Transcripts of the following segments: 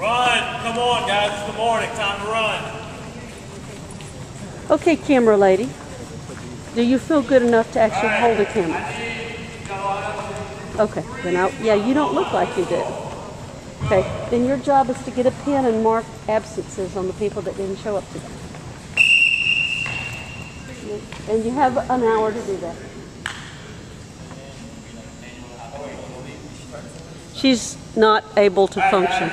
Run! Come on, guys. It's the morning. Time to run. Okay, camera lady. Do you feel good enough to actually hold a camera? Okay, then I, yeah, you don't look like you do. Okay, then your job is to get a pen and mark absences on the people that didn't show up today. And you have an hour to do that. She's not able to function.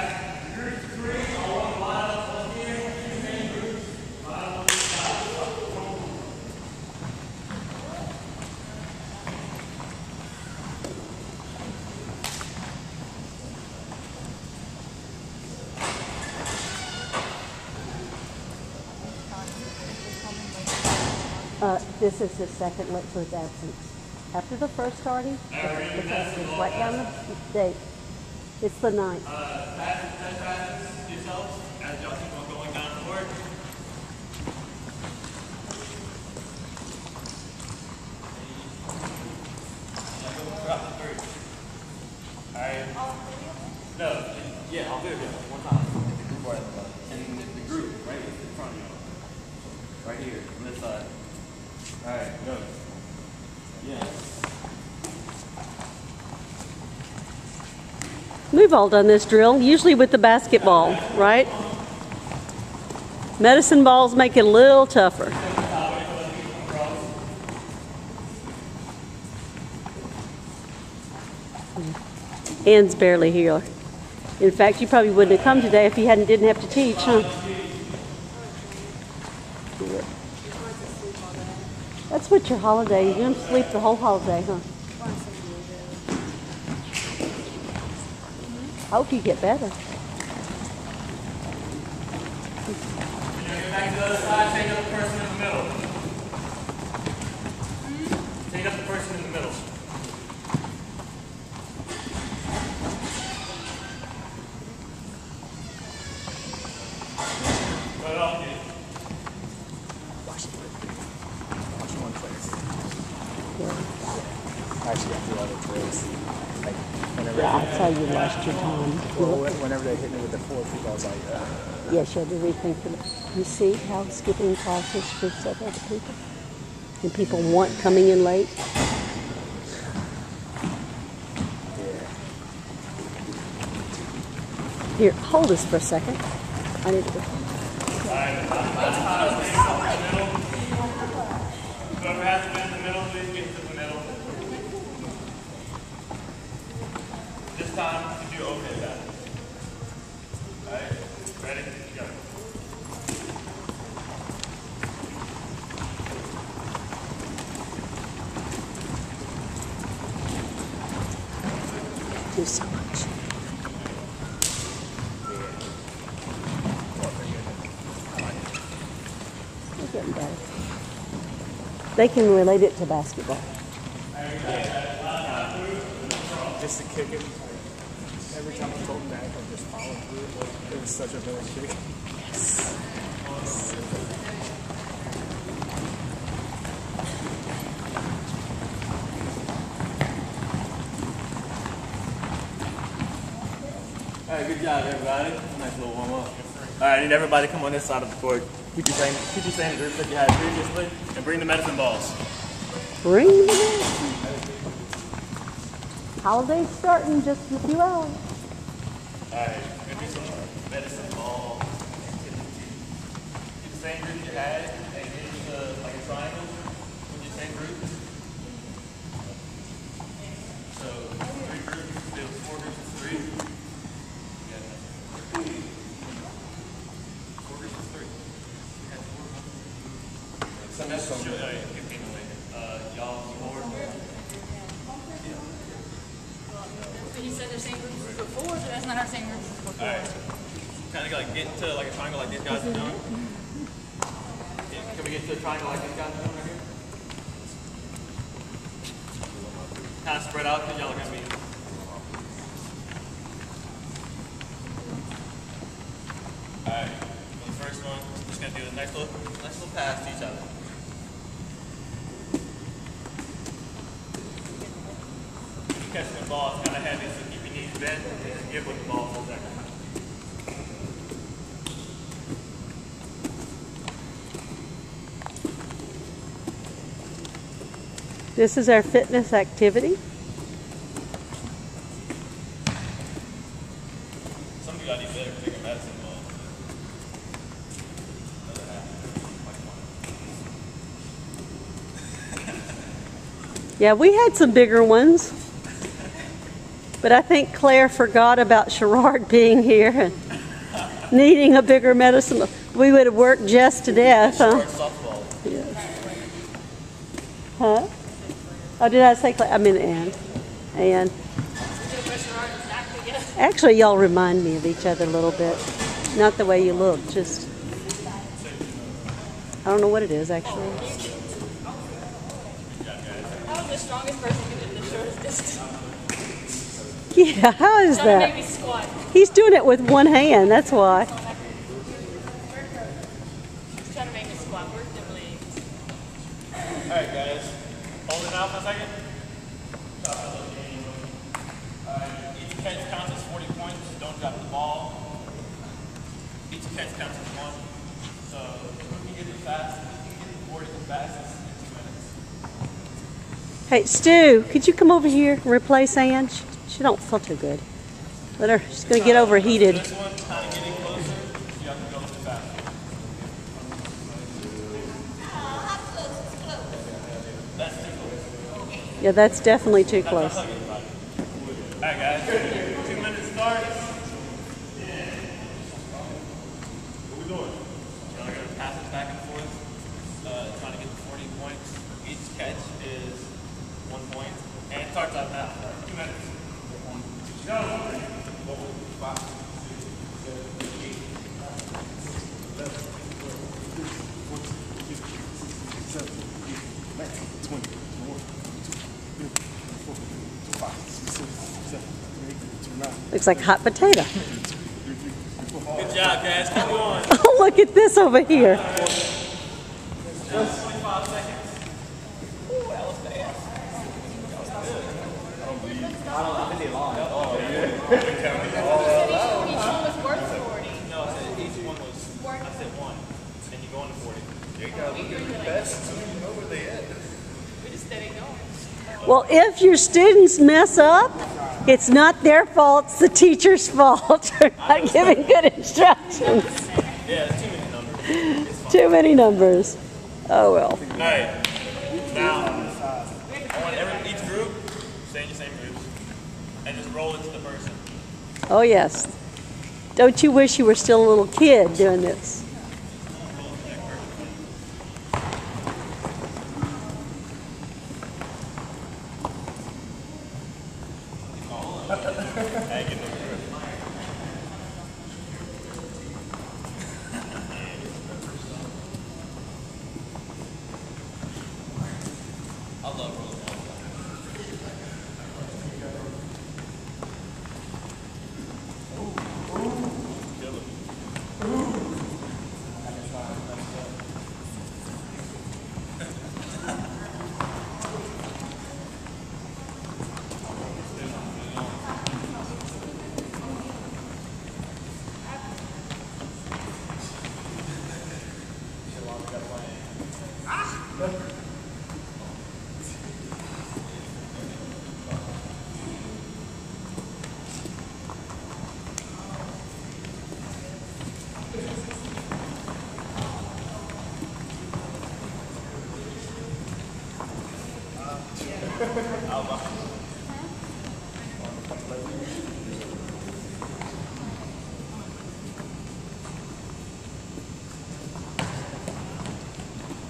Uh, this is his second lit for his absence. After the first starting, it's, it's, it's right down the date. It's the ninth. Uh, pass, pass, Yourselves as y'all keep on going down the board. Alright. No, yeah, I'll do it again. One time. The group right And the group, right in front of you. Right here, on this side. We've all done this drill, usually with the basketball, right? Medicine balls make it a little tougher. Ann's barely here. In fact, you probably wouldn't have come today if you hadn't didn't have to teach, huh? That's what your holiday. You're gonna sleep the whole holiday, huh? I hope you get better. Get back to the other side, take up the person in the middle. Take up the person in the middle. Put it on, dude. Actually, I do other drills. Like, whenever, That's how you lost your time. well, when- whenever they hit me with the four feet, I was like, uh, You had to rethink it. You see how skipping classes screws up other people? And people want coming in late? Here, hold this for a second. I need to. Whoever please get to the middle. This time, you do okay do so much. They're getting better. They can relate it to basketball. just to kick it. Every time I go back, I just follow through. It was such a better kick. Alright, good job, everybody. Nice little warm up. Alright, I need everybody to come on this side of the court. Keep your same, keep your same group that you had previously, and bring the medicine balls. Bring them in. Holiday's starting in just a few hours. Alright, gonna do some medicine ball activity. Keep the same group you had, and get into like a triangle with your same group. So, three groups, four groups of three. Yeah. Four groups of three. We had four. So that's show, uh, y'all said the same groups before, so that's not our same groups before. Alright. Kind of like get into like a triangle like these guys are doing. Can we get to a triangle like these guys are doing right here? Kind of spread out because y'all are to be. do a nice little, nice little pass to each other. Catching the ball is kind of heavy, so keep your knees bent and give with the ball for a second. This is our fitness activity. Yeah, we had some bigger ones. But I think Claire forgot about Sherrard being here and needing a bigger medicine. We would have worked Jess to death, huh? Softball. Huh? Oh, did I say Claire? I mean Ann. Ann. Actually, y'all remind me of each other a little bit. Not the way you look, just. I don't know what it is, actually. I was the strongest person in the shortest distance. Yeah, how is Trying to make that? He's doing it with one hand, that's why. He's trying to make me squat. Work them legs. Alright, guys. Hold it now for a second. Alright, each catch counts as 40 points. Don't drop the ball. Each catch counts as one. So, who can get it fast? Who can get it 40 the fastest in two minutes? Hey, Stu, could you come over here and replace Ann? She, don't feel too good. Let her, she's get overheated. Have to too close. Yeah, that's definitely too close. Alright, guys. Two minutes start. What we doing? Y'all are gonna pass it back and forth, uh, trying to get to 40 points. Each catch is one point. And it starts out now. Two minutes. Go. Looks like hot potato. Good job, guys. Keep going. Oh, look at this over here. Each one was worth 40. No, I said each one was, I said one. And you go into 40. We just steady going. Well, if your students mess up, it's not their fault, it's the teacher's fault for not giving good instructions. Yeah, too many numbers. Too many numbers. Oh well. Alright. Now, I want every, each group, stay in your same groups, and just roll it to the person. Oh yes. Don't you wish you were still a little kid doing this?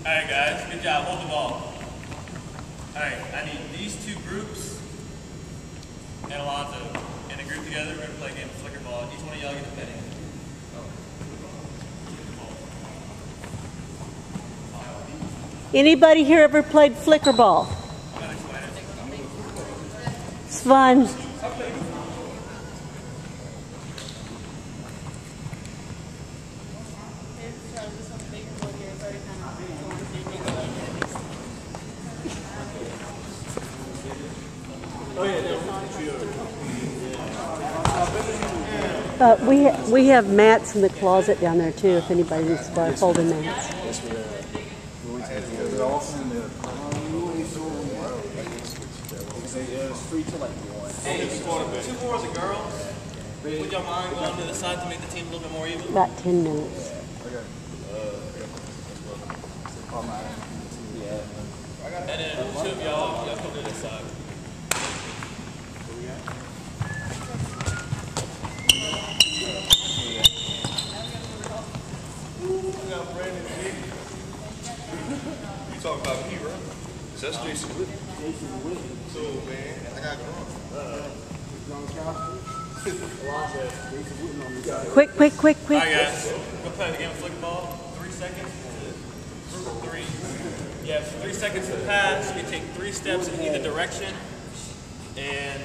Alright guys, good job. Hold the ball. Alright, I need these two groups and Alonzo in a group together. We're gonna play a game of flicker ball. Each one of y'all get a penny. Anybody here ever played flicker ball? I'm gonna explain it. It's fun. This one's bigger one here. It's already kind of. Uh, we ha- we have mats in the closet down there too. If anybody needs to buy folding mats. Would mind going to the side to make the team a little bit more even? About 10 minutes. And then two of y'all, y'all come to this side. You talking about me, right? That's Jason Whitney. Jason Whitney. So, man, I got grown. Quick, quick, quick, quick. Alright guys, go play the game of flick ball. Three seconds. Three. You have three seconds to pass. You take three steps in either direction. And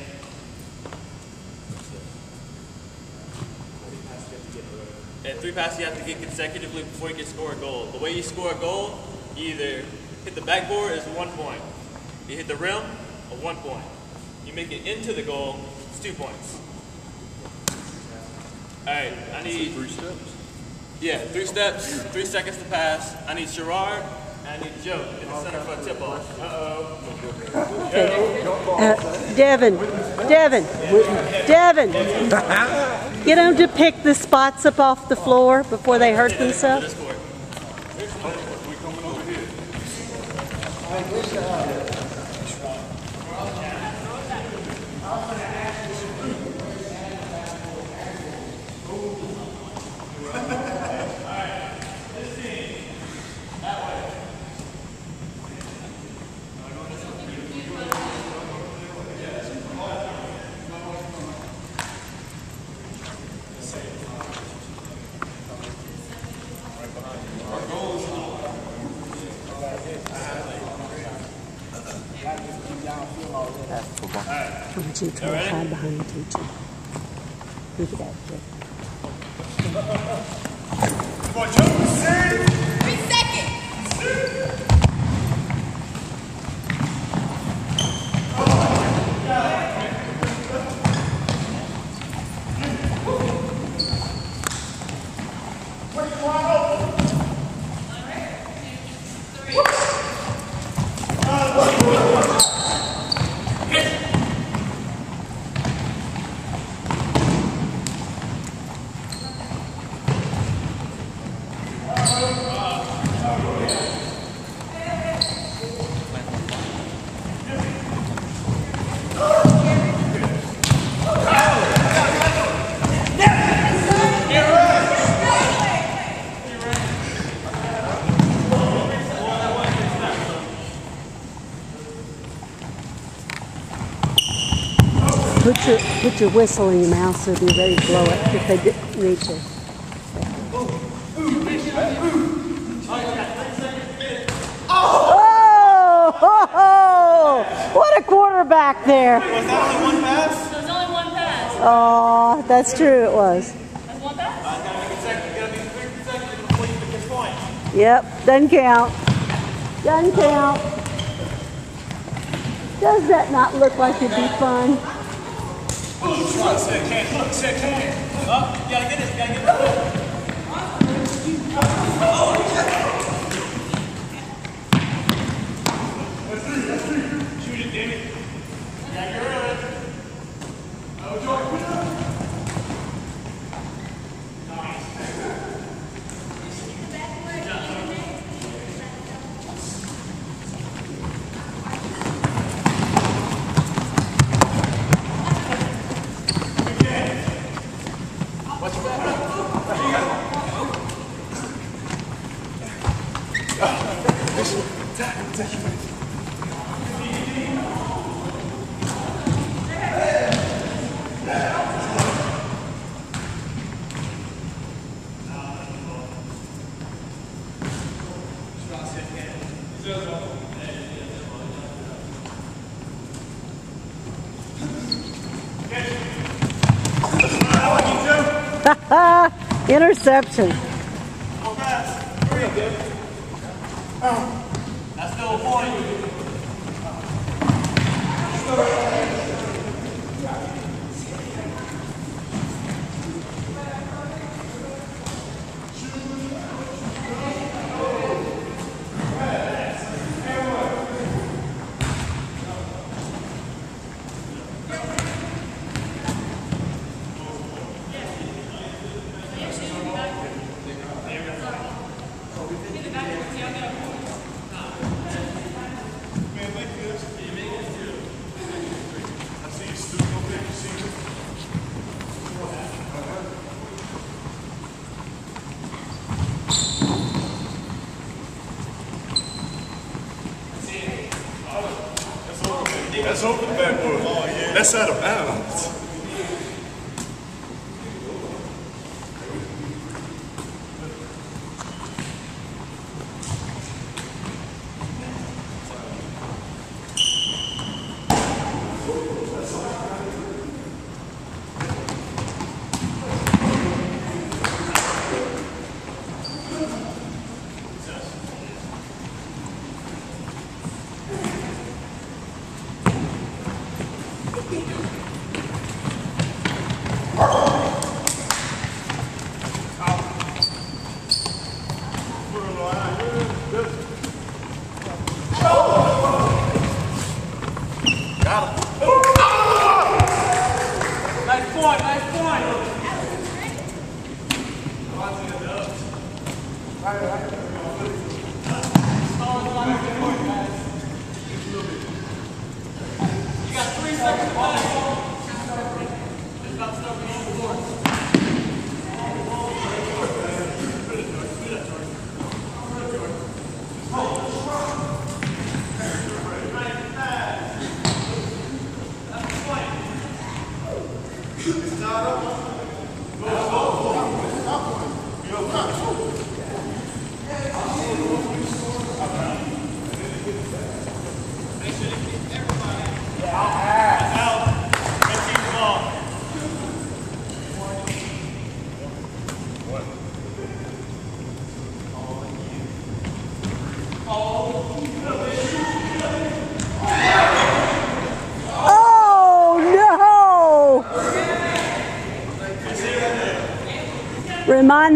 three passes you have to get consecutively before you can score a goal. The way you score a goal, you either hit the backboard is one point. You hit the rim, a one point. You make it into the goal, it's two points. Alright, I need Three steps. yeah, three steps, three seconds to pass. I need Sherrard, and I need Joe in the center for a tip off. Uh-oh. Uh, Devin, Devin, Devin. Get them to pick the spots up off the floor before they hurt themselves. You to try to hide behind the teacher. Look at that kid. Three seconds. Put your whistle in your mouth so you're ready to blow it if they di- need to. Oh! ho, ho! What a quarterback there! Was that only one pass? There's only one pass. Oh, that's true. It was. That's one pass? Uh, I gotta be consecutive. Gotta be three consecutive before you get this point. Yep, doesn't count. Doesn't count. Does that not look like it'd be fun? Set can. Look, set can. Up. You gotta get it. You gotta get it. Shoot it, damn it. Yeah, you're in. Oh, Interception.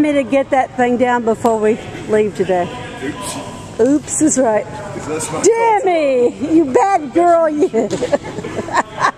Me to get that thing down before we leave today. Oops. Oops is right. My Demi, you bad girl, you.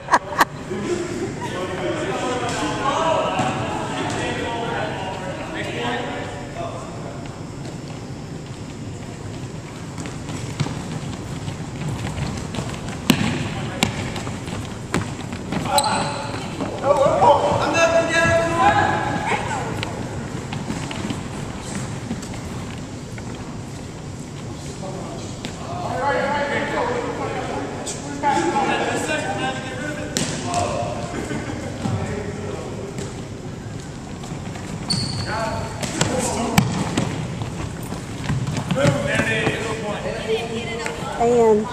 And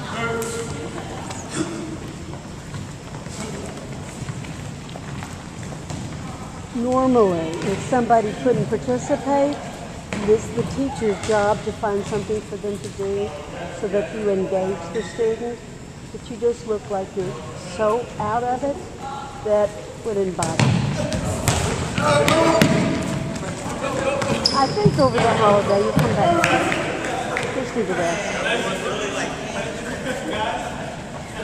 normally, if somebody couldn't participate, it's the teacher's job to find something for them to do so that you engage the student. But you just look like you're so out of it that wouldn't bother. I think over the holiday you come back. Just do the rest.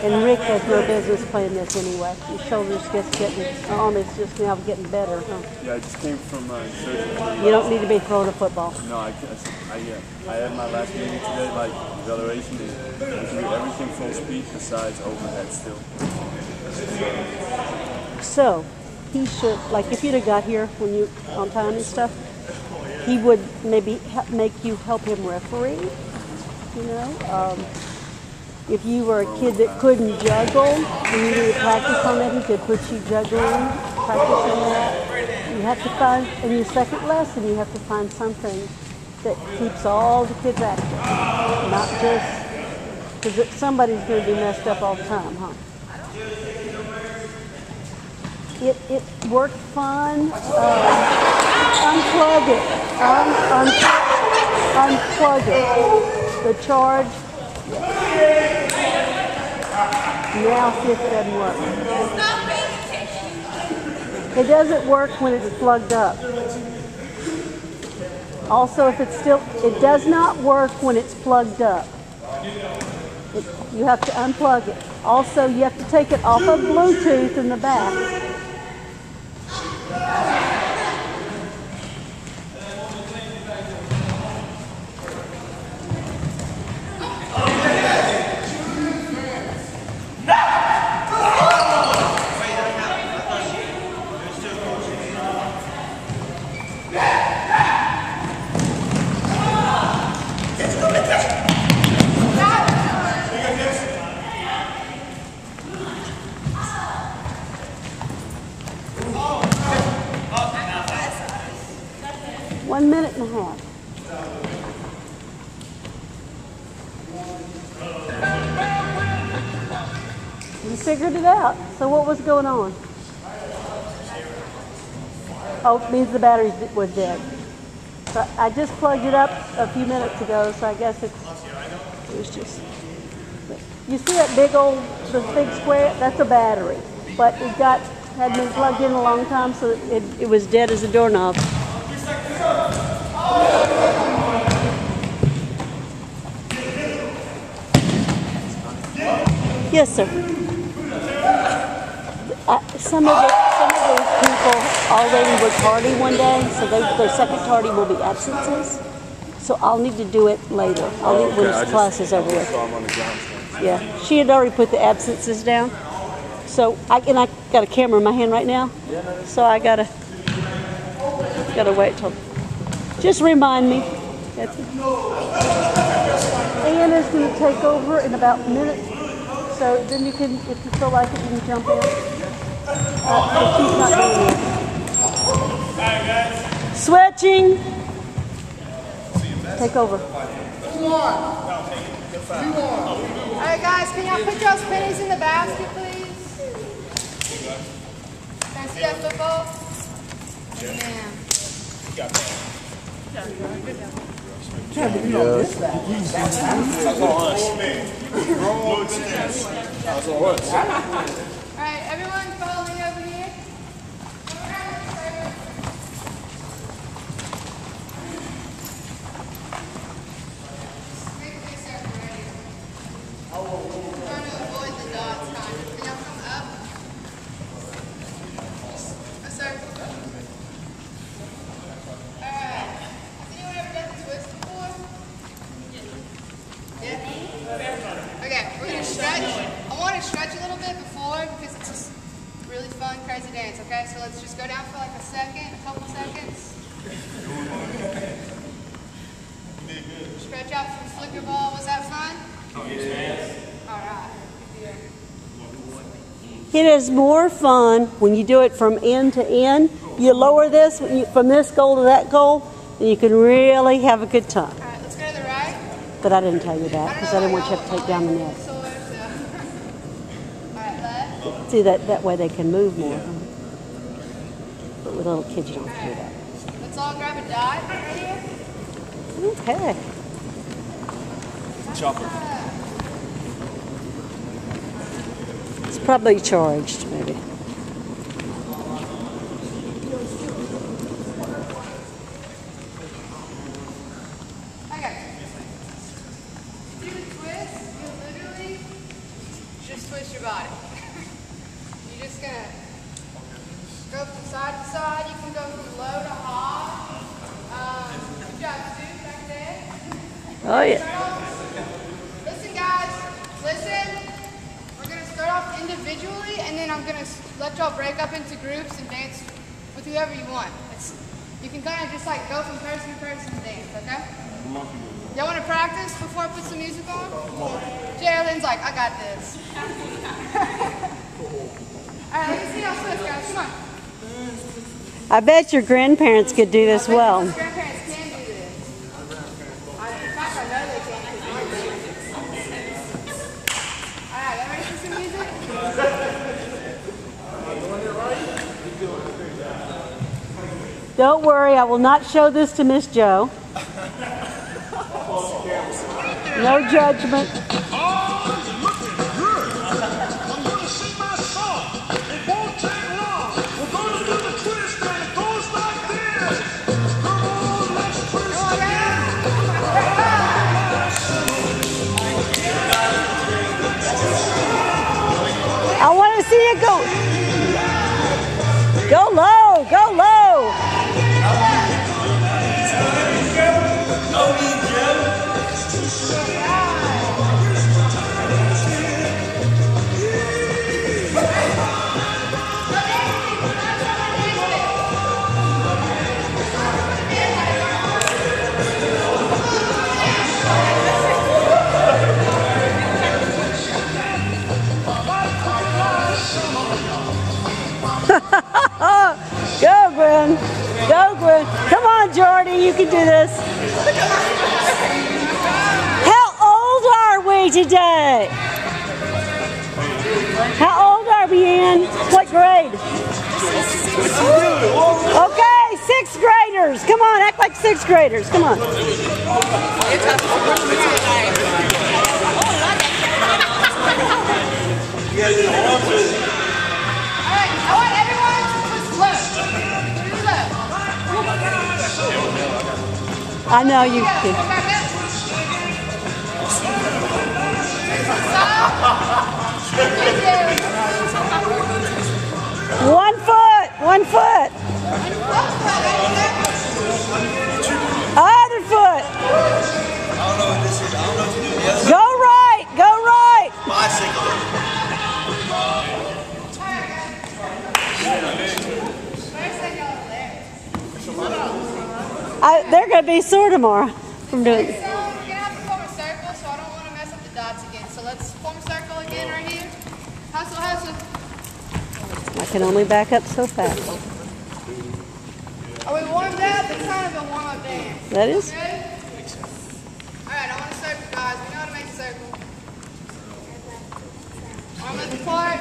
And Rick has no business playing this anyway. His shoulders just getting, arm is just now getting better, huh? Yeah, I just came from uh, surgery. You don't need to be throwing a football. No, I, I, I, uh, I had my last meeting today, like evaluation, and I can do everything full speed besides overhead still. So, he should, like if you'd have got here when you, on time and stuff, he would maybe make you help him referee, you know? Um, if you were a kid that couldn't juggle and you needed to practice on that, he could put you juggling, practice on that. You have to find, in your second lesson, you have to find something that keeps all the kids active, not just, because somebody's going to be messed up all the time, huh? It, it worked fine. Uh, unplug it. Un, un, unplug it. The charge. Now see if it doesn't work. It doesn't work when it's plugged up. Also, if it's still, it does not work when it's plugged up. It, you have to unplug it. Also, you have to take it off of Bluetooth in the back. Means the battery was dead. So I just plugged it up a few minutes ago, so I guess it's, it was just. You see that big old, the big square? That's a battery. But it got, had been plugged in a long time, so it, it was dead as a doorknob. Yes, sir. Uh, some of the, some of those people already were tardy one day, so they, their second tardy will be absences. So I'll need to do it later. I'll need when I this just- class is over with. saw him on the ground. so- Yeah, she had already put the absences down. So I and I got a camera in my hand right now. So I gotta gotta wait till. Just remind me. That's it. Ann is gonna take over in about a minute. So then you can, if you feel like it, you can jump in. Uh, but she's not doing it. Switching. Take over. All right, guys, can y'all put y'all's pennies in the basket, please? Can I see that football? Amen. All right, everyone, follow me over here. Come around this way. Make this up ready. Trying to avoid the dots, kind of. Can y'all come up? Yes, sir. Alright. Has anyone ever done the twist before? Yeah? Okay, we're gonna stretch. I want to stretch a little bit before because it's just really fun, crazy dance, okay? So let's just go down for like a second, a couple seconds. Stretch out from flicker ball. Was that fun? All right. It is more fun when you do it from end to end. You lower this from this goal to that goal, and you can really have a good time. All right, let's go to the right. But I didn't tell you that because know I didn't want you to have to take down the net. sore, so. All right. See that that way they can move more. But with little kids, you don't have to do that. Let's all grab a dot right here. Okay. Chopper. Probably charged, maybe. You do let y'all break up into groups and dance with whoever you want. It's, you can kind of just like go from person to person and dance, okay? Y'all want to practice before I put some music on? Jalen's like, I got this. All right, let me see y'all switch, guys. Come on. I bet your grandparents could do this well. Most grandparents can do this. I, in fact, I know they can. 'cause I do. All right, y'all ready for some music? Don't worry, I will not show this to Miss Joe. No judgment. I want to see it go. Go low, You can do this. How old are we today? How old are we, Ann? What grade? Okay, sixth graders. Come on, act like sixth graders. Come on. I know you Go, can. go I, they're going to be sore tomorrow from doing. So we're gonna have to form a circle, so I don't want to mess up the dots again. So let's form a circle again right here. Hustle, hustle. I can only back up so fast. Are we warmed up? It's kind of a warm up dance. That is. Good? Alright, I want a circle, guys. We know how to make a circle. Arm length apart.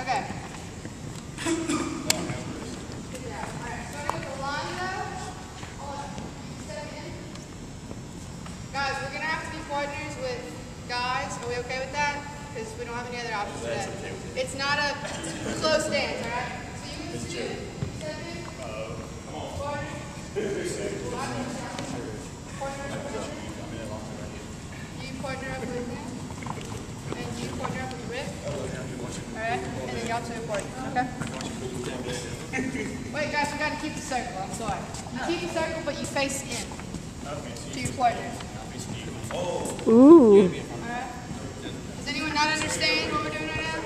Okay. Alright, starting with the line though. Hold on. Step in. Guys, we're gonna have to be partners with guys. Are we okay with that? Because we don't have any other options today. It's not a close dance, alright? So you guys do it. Step in. Partner. You partner up with him. And you partner up with Rick. Alright? And then y'all two partner, okay? Wait, guys, we gotta keep the circle. I'm sorry. You keep the circle, but you face in to your partner. Ooh. Alright? Does anyone not understand what we're doing right now?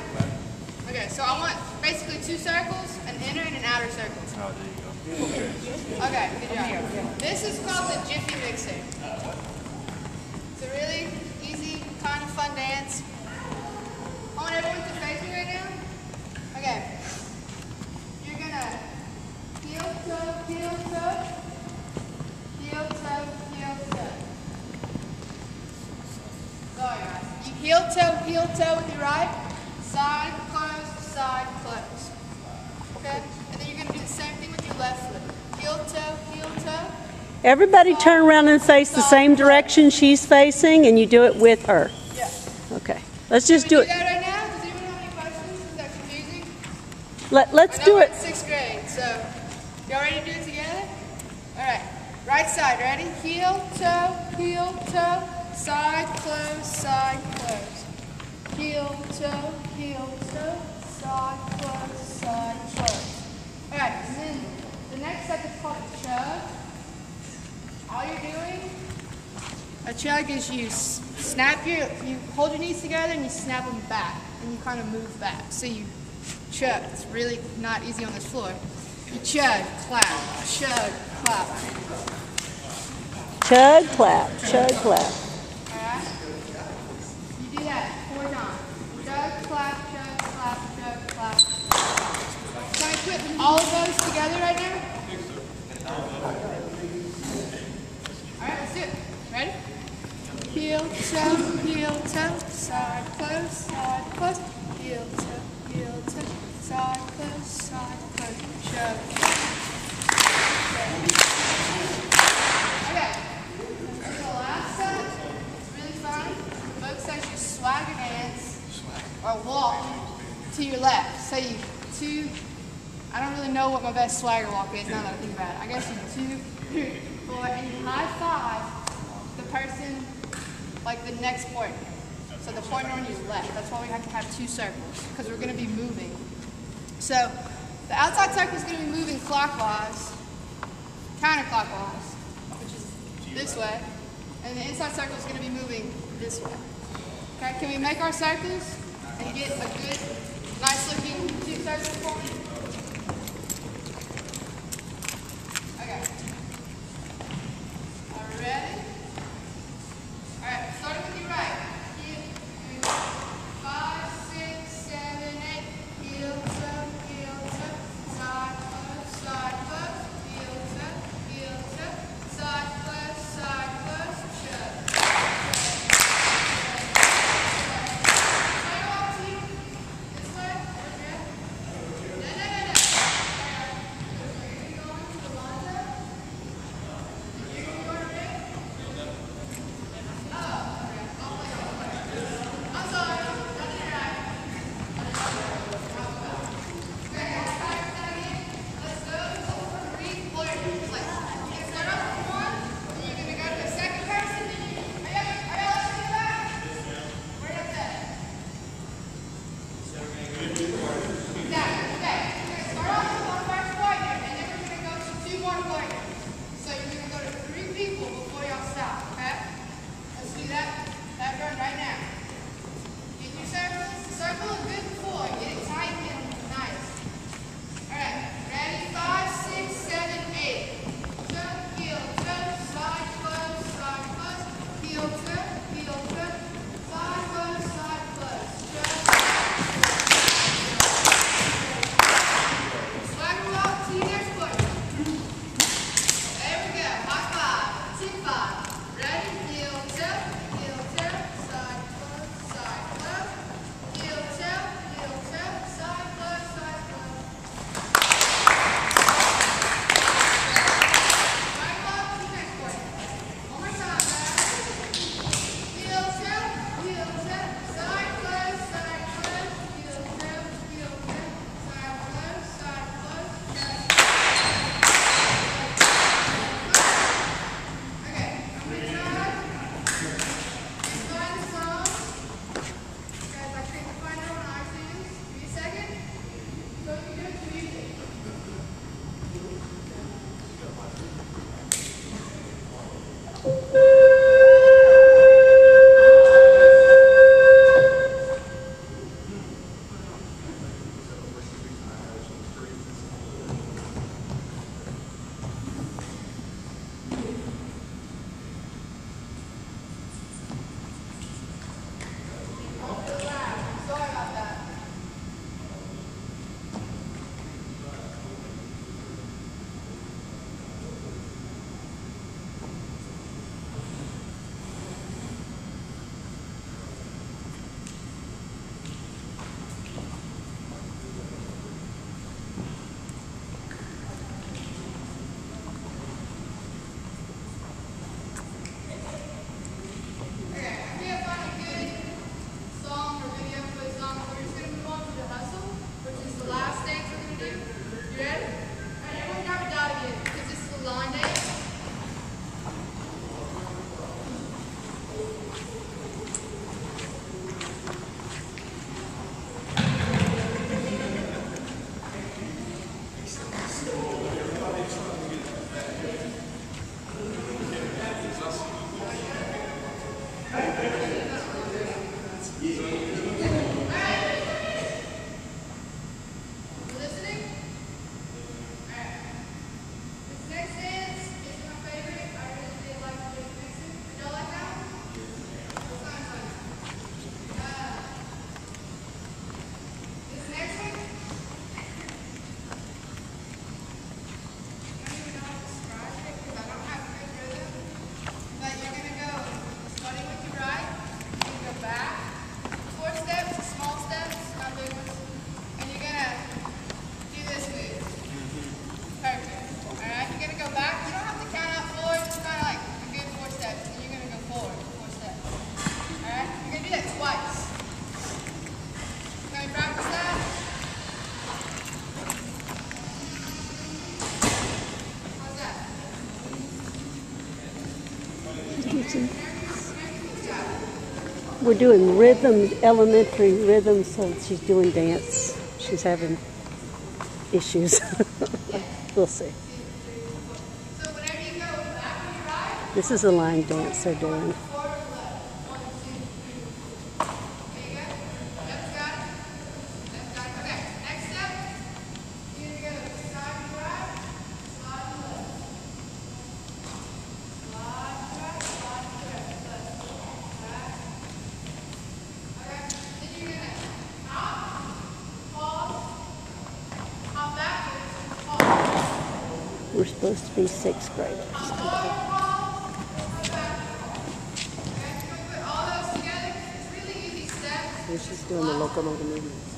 Okay, so I want basically two circles, an inner and an outer circle. Oh, there you go. Okay, good job. This is called the Jiffy Mixer. It's a really easy, kind of fun dance. I want everyone to face me right now. Okay. You're gonna heel toe, heel toe, heel toe, heel toe. Sorry guys. You heel toe, heel toe with your right, side close, side close. Okay? And then you're gonna do the same thing with your left foot. Heel toe, heel toe. Everybody turn around and face the same direction she's facing, and you do it with her. Yeah. Okay. Let's just do we it. that right now? Does anyone have any questions? Is that confusing? Let, let's do it. sixth grade, so y'all ready to do it together? All right. Right side, ready? Heel, toe, heel, toe, side, close, side, close. Heel, toe, heel, toe, side, close, side, close. All right, and then the next step is called a chug. All you're doing, a chug is you snap your, you hold your knees together and you snap them back, and you kind of move back. So you chug. It's really not easy on this floor. You chug, clap, chug, clap. Chug, clap, chug, clap. You do that four times. Chug, clap, chug, clap, chug, clap. Can I put all of those together right now? Alright, let's do it. Ready? Heel, toe, heel, toe, side, close, side, close. Heel, toe, heel, toe, side, close, side, close. Chug. For the last set, it's really fun. Both sets you swagger dance or walk to your left. So you two, I don't really know what my best swagger walk is now that I think about it. I guess you two, three, four, and you high five the person like the next point. So the pointer on your left. That's why we have to have two circles because we're going to be moving. So the outside circle is going to be moving clockwise, counterclockwise, which is this way, and the inside circle is going to be moving this way. Okay, can we make our circles and get a good, nice looking two circles We're doing rhythm, elementary rhythm, so she's doing dance. She's having issues. we'll see. This is a line dance they're doing. We're supposed to be sixth graders. And she's doing the locomotive movements.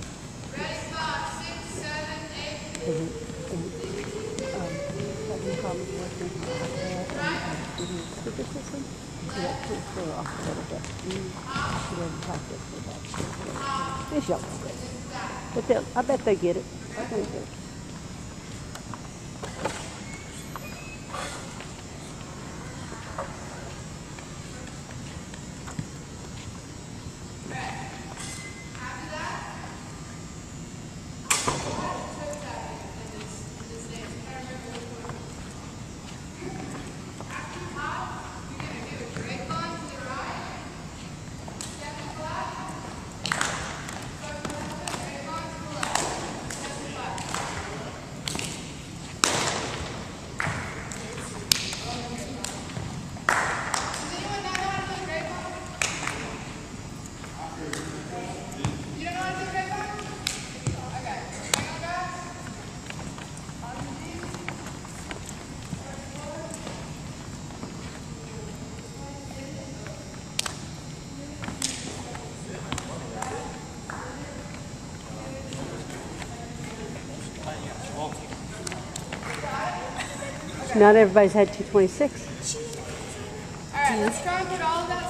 They young, But I bet they get it. I think they Not everybody's had 226. All right, let's try and put all that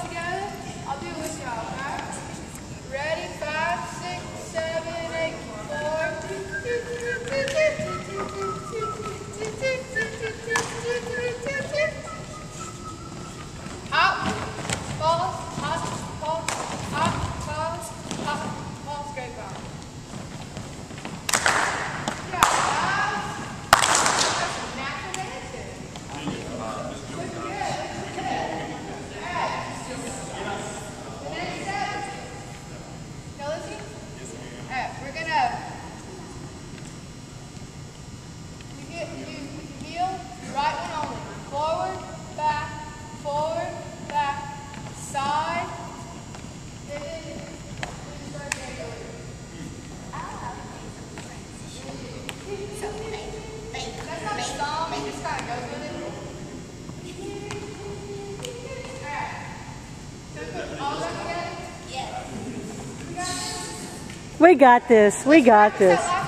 We got this. We got this.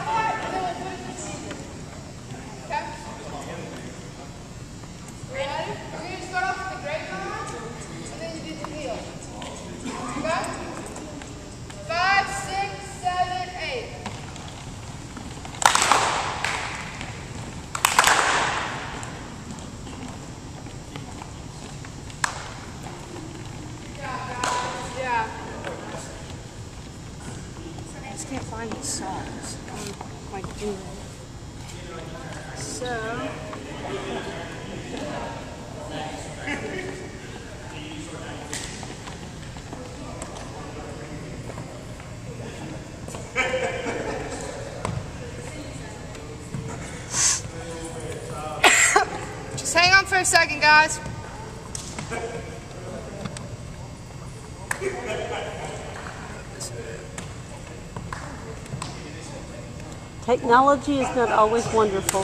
Technology is not always wonderful.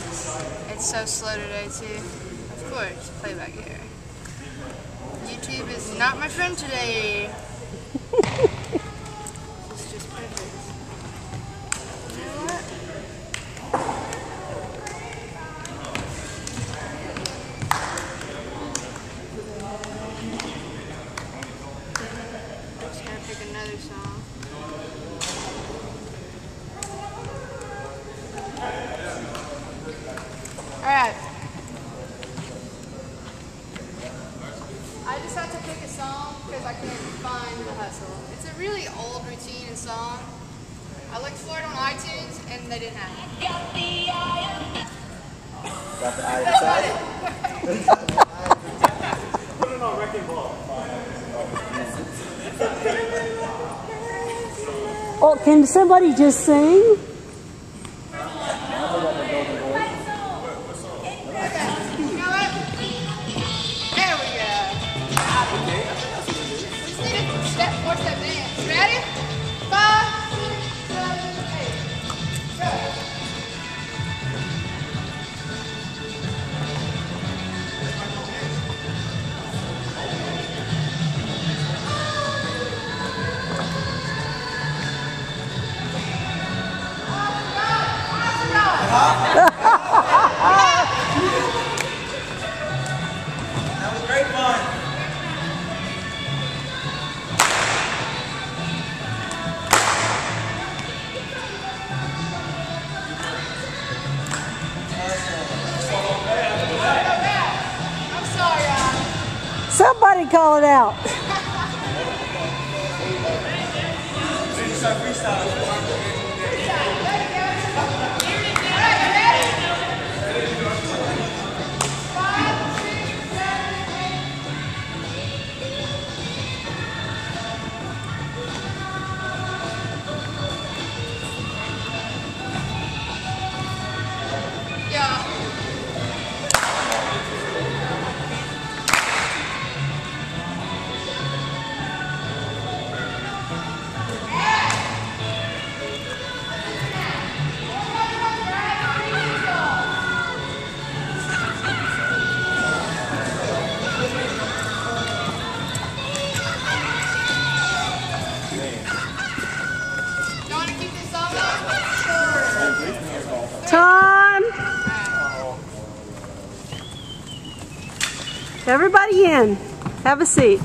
It's so slow today too. Of course, playback here. YouTube is not my friend today. somebody just sing? Have a seat.